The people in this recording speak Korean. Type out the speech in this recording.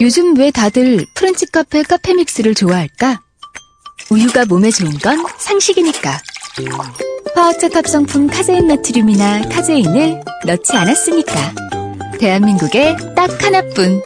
요즘 왜 다들 프렌치 카페 카페 믹스를 좋아할까? 우유가 몸에 좋은 건 상식이니까. 화학적 합성품 카제인 나트륨이나 카제인을 넣지 않았으니까. 대한민국에 딱 하나뿐.